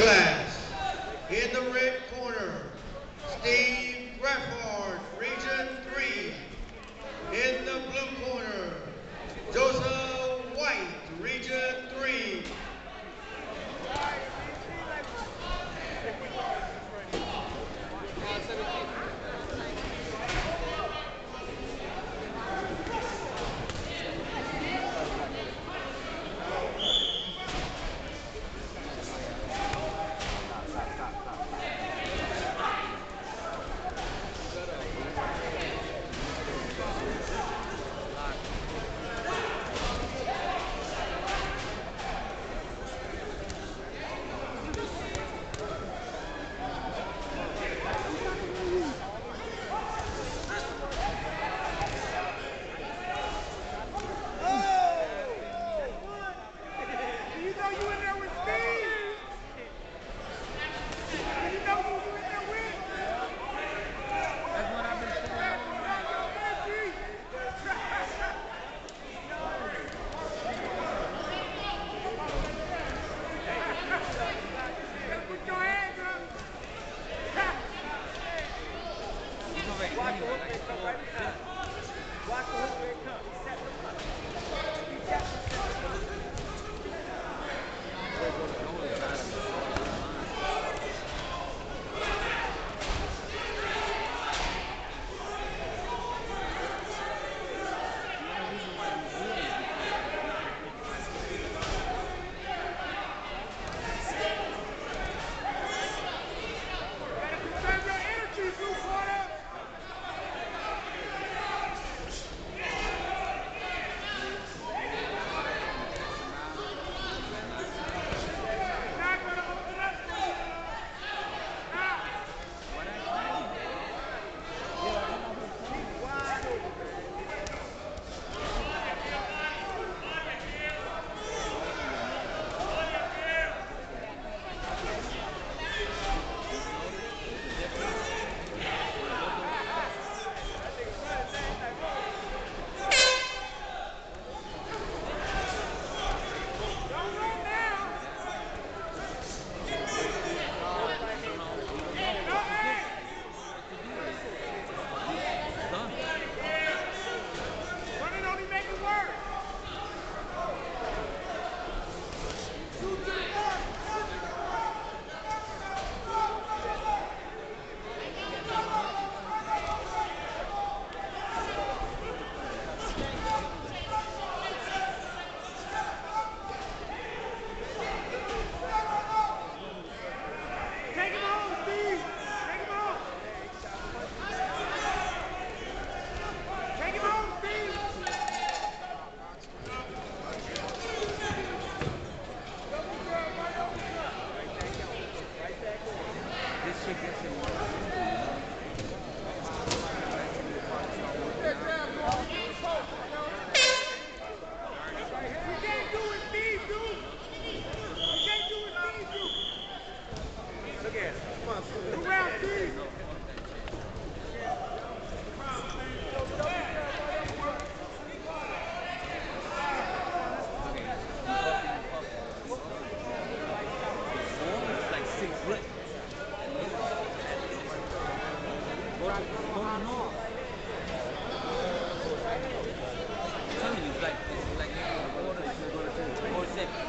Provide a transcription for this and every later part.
weight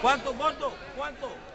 ¿Cuánto? ¿Cuánto? ¿Cuánto?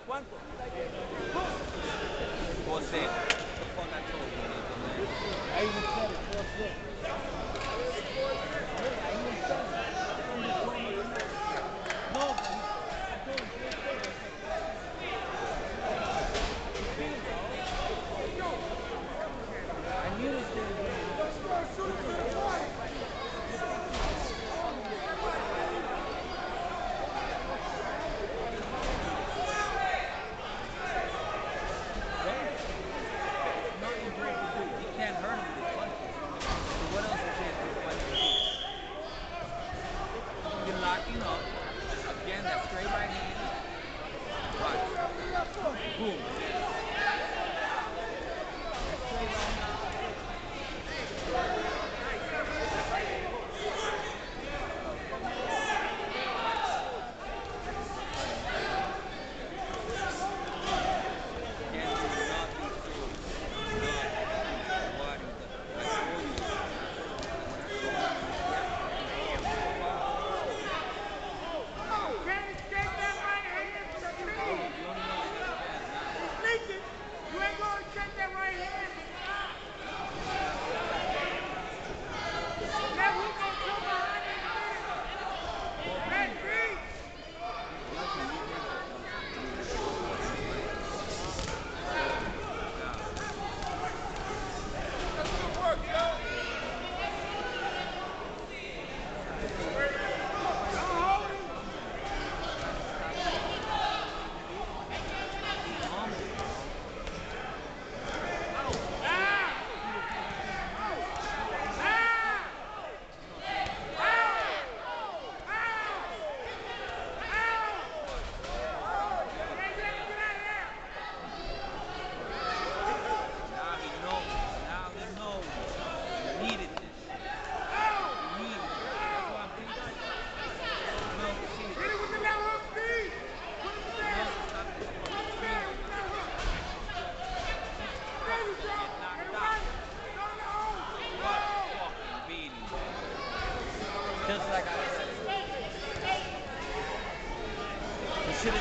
Just like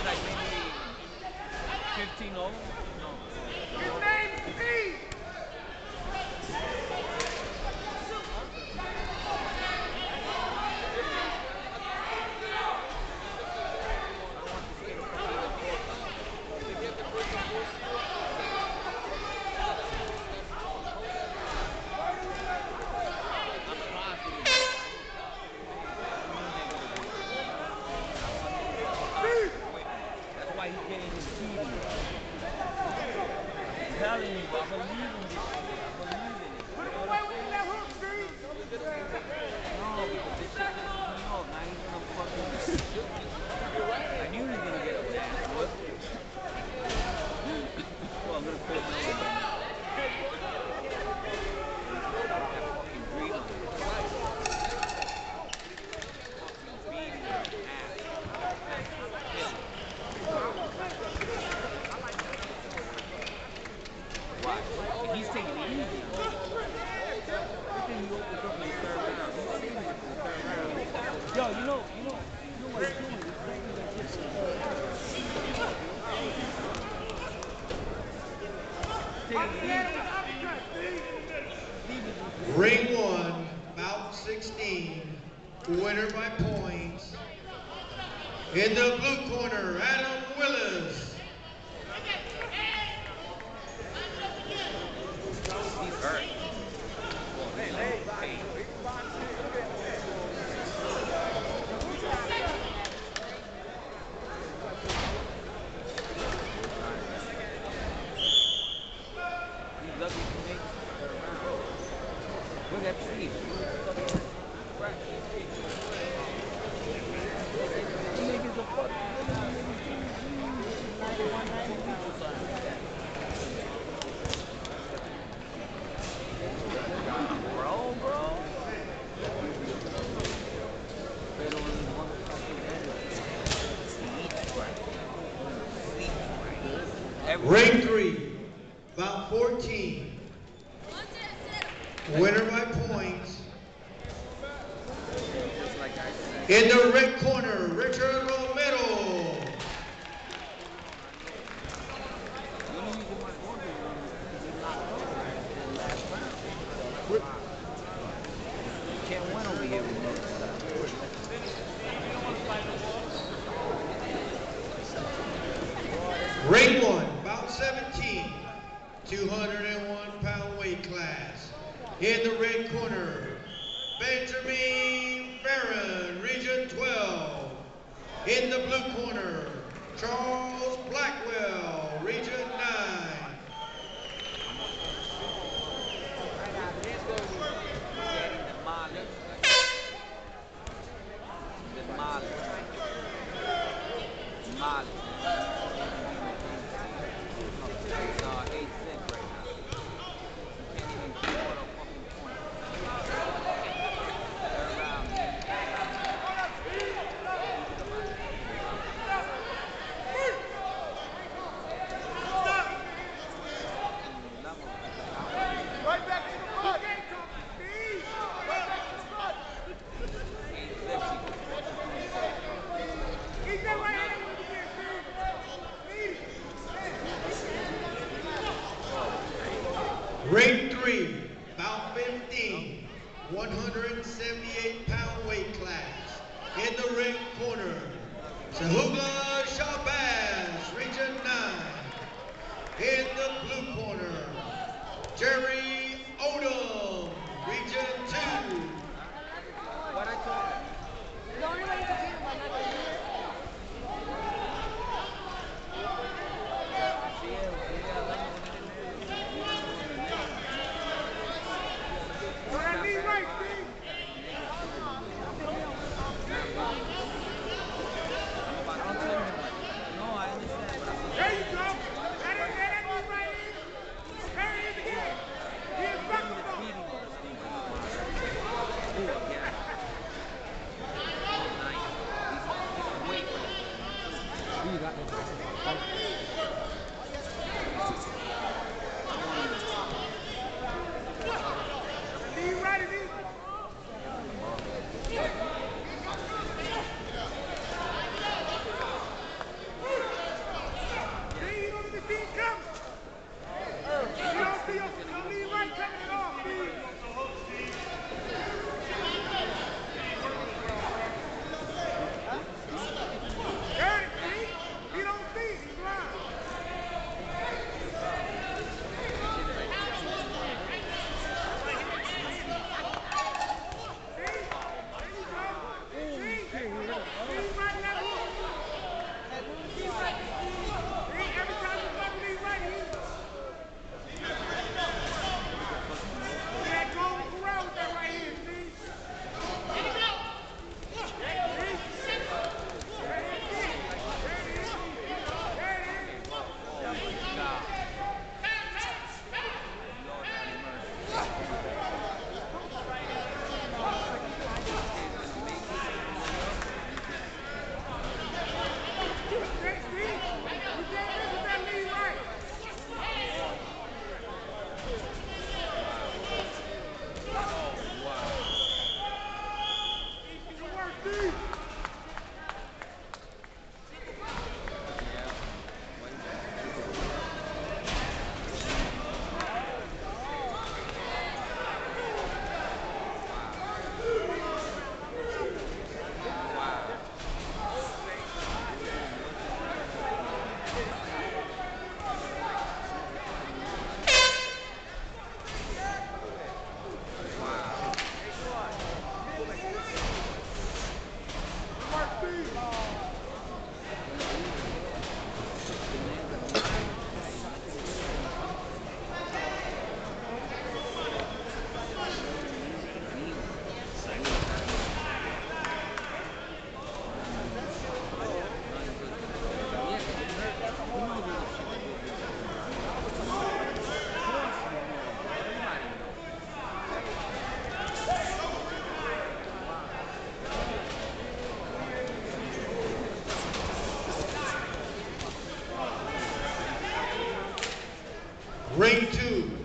like maybe 15 over? No. His name's Pete! Ring one, bout 16, winner by points. In the blue corner, Adam Willis. Ring three, bout 14. Winner by points. In the red corner, Richard Romero. can't win over here in the red corner, Benjamin Farron, Region 12. In the blue corner, Charles Blackwell. in the blue corner, Jerry Ring two.